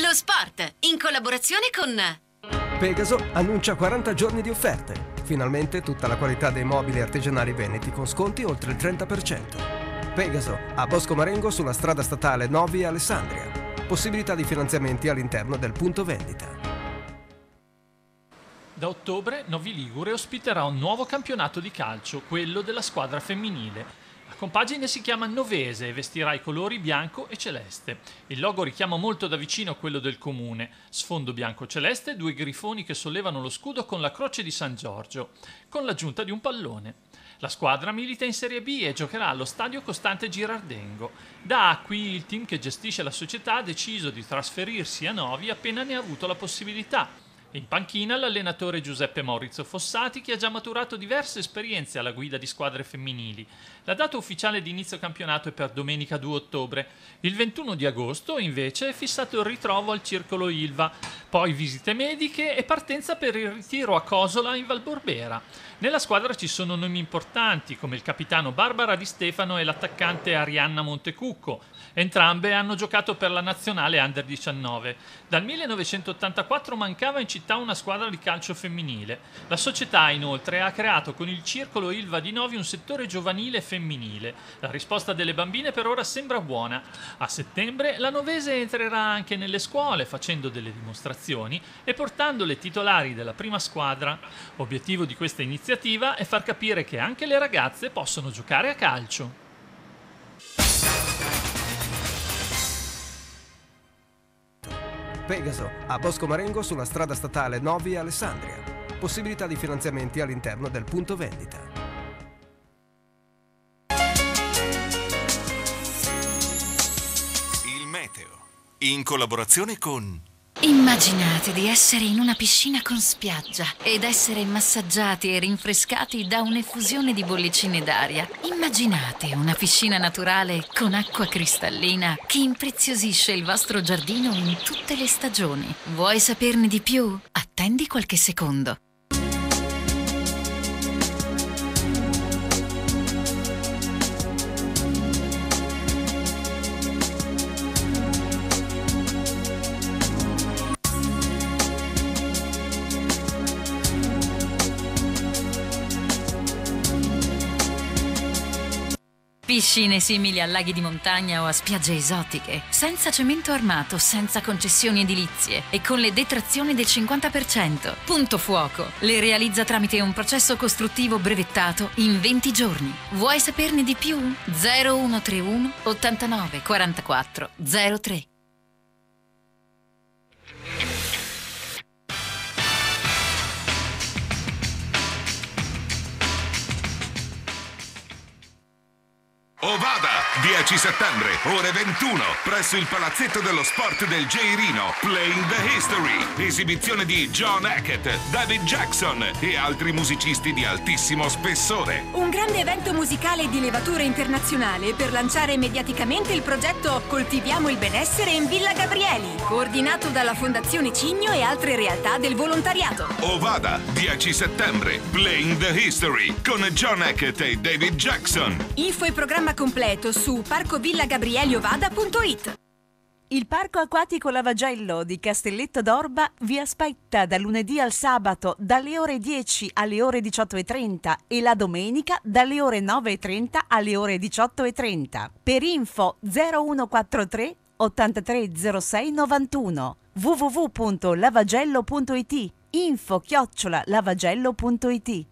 Lo sport, in collaborazione con... Pegaso annuncia 40 giorni di offerte. Finalmente tutta la qualità dei mobili artigianali veneti con sconti oltre il 30%. Pegaso, a Bosco Marengo sulla strada statale Novi Alessandria. Possibilità di finanziamenti all'interno del punto vendita. Da ottobre Novi Ligure ospiterà un nuovo campionato di calcio, quello della squadra femminile. Compagine si chiama Novese e vestirà i colori bianco e celeste. Il logo richiama molto da vicino quello del comune. Sfondo bianco-celeste, due grifoni che sollevano lo scudo con la croce di San Giorgio, con l'aggiunta di un pallone. La squadra milita in Serie B e giocherà allo stadio Costante Girardengo. Da qui il team che gestisce la società ha deciso di trasferirsi a Novi appena ne ha avuto la possibilità. In panchina l'allenatore Giuseppe Maurizio Fossati che ha già maturato diverse esperienze alla guida di squadre femminili. La data ufficiale di inizio campionato è per domenica 2 ottobre. Il 21 di agosto invece è fissato il ritrovo al Circolo Ilva, poi visite mediche e partenza per il ritiro a Cosola in Valborbera. Nella squadra ci sono nomi importanti come il capitano Barbara Di Stefano e l'attaccante Arianna Montecucco. Entrambe hanno giocato per la nazionale Under 19. Dal 1984 mancava in città una squadra di calcio femminile. La società inoltre ha creato con il Circolo Ilva di Novi un settore giovanile femminile. La risposta delle bambine per ora sembra buona. A settembre la Novese entrerà anche nelle scuole facendo delle dimostrazioni e portando le titolari della prima squadra. Obiettivo di questa iniziativa è far capire che anche le ragazze possono giocare a calcio. Pegaso, a Bosco Marengo sulla strada statale Novi Alessandria. Possibilità di finanziamenti all'interno del punto vendita. Il meteo, in collaborazione con... Immaginate di essere in una piscina con spiaggia ed essere massaggiati e rinfrescati da un'effusione di bollicine d'aria. Immaginate una piscina naturale con acqua cristallina che impreziosisce il vostro giardino in tutte le stagioni. Vuoi saperne di più? Attendi qualche secondo. Piscine simili a laghi di montagna o a spiagge esotiche, senza cemento armato, senza concessioni edilizie e con le detrazioni del 50%. Punto Fuoco le realizza tramite un processo costruttivo brevettato in 20 giorni. Vuoi saperne di più? 0131 89 44 03 Ovada, 10 settembre, ore 21, presso il palazzetto dello sport del Geirino, Playing the History. Esibizione di John Hackett, David Jackson e altri musicisti di altissimo spessore. Un grande evento musicale di levatura internazionale per lanciare mediaticamente il progetto Coltiviamo il benessere in Villa Gabrieli, coordinato dalla Fondazione Cigno e altre realtà del volontariato. Ovada, 10 settembre, Playing the History, con John Hackett e David Jackson. Info e programma completo su parcovillagabrieliovada.it. Il Parco Acquatico Lavagello di Castelletto d'Orba vi aspetta da lunedì al sabato dalle ore 10 alle ore 18.30 e la domenica dalle ore 9.30 alle ore 18.30. Per info 0143 8306 91 www.lavagello.it info chiocciola lavagello.it